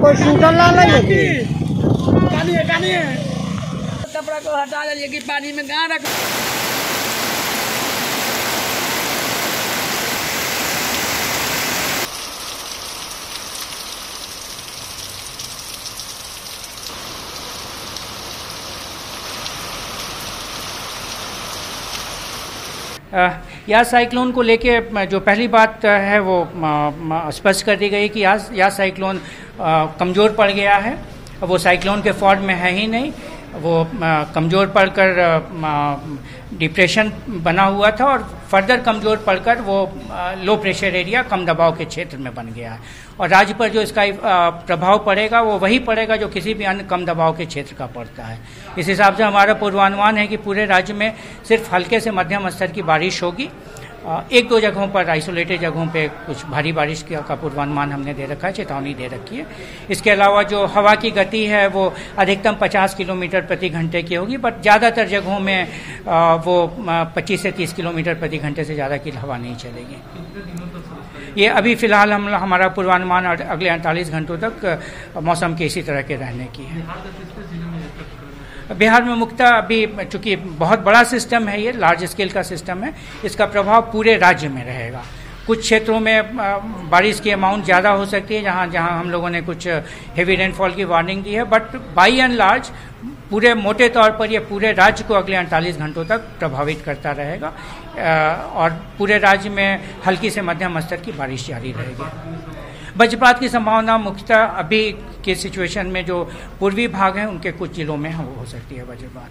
कोई शूटर ला लेगी पानी है पानी है कपड़ा को हटा कि पानी में कहाँ रख या साइक्लोन को लेके जो पहली बात है वो स्पष्ट कर दी गई कि या, या साइक्लोन कमज़ोर पड़ गया है वो साइक्लोन के फॉर्म में है ही नहीं। वो कमज़ोर पड़कर डिप्रेशन बना हुआ था और फर्दर कमज़ोर पड़कर वो लो प्रेशर एरिया कम दबाव के क्षेत्र में बन गया है। और राज्य पर जो इसका प्रभाव पड़ेगा, वो वही पड़ेगा जो किसी भी अन्य कम दबाव के क्षेत्र का पड़ता है। इस हिसाब से हमारा पूर्वानुमान है कि पूरे राज्य में सिर्फ़ हल्के से मध्यम स्तर की बारिश होगी। एक दो जगहों पर आइसोलेटेड जगहों पे कुछ भारी बारिश का पूर्वानुमान हमने दे रखा है चेतावनी दे रखी है। इसके अलावा जो हवा की गति है वो अधिकतम 50 किलोमीटर प्रति घंटे की होगी बट ज़्यादातर जगहों में वो अ, 25 से 30 किलोमीटर प्रति घंटे से ज़्यादा की हवा नहीं चलेगी। ये अभी फ़िलहाल हम हमारा पूर्वानुमान अग- अगले 48 घंटों तक मौसम के इसी तरह के रहने की है। बिहार में मुख्यतः अभी चूँकि बहुत बड़ा सिस्टम है ये लार्ज स्केल का सिस्टम है, इसका प्रभाव पूरे राज्य में रहेगा। कुछ क्षेत्रों में बारिश की अमाउंट ज़्यादा हो सकती है, जहाँ जहाँ हम लोगों ने कुछ हेवी रेनफॉल की वार्निंग दी है बट बाई एंड लार्ज पूरे मोटे तौर पर यह पूरे राज्य को अगले 48 घंटों तक प्रभावित करता रहेगा और पूरे राज्य में हल्की से मध्यम स्तर की बारिश जारी रहेगी। वज्रपात की संभावना मुख्यतः अभी के सिचुएशन में जो पूर्वी भाग हैं, उनके कुछ जिलों में हो सकती है वज्रपात।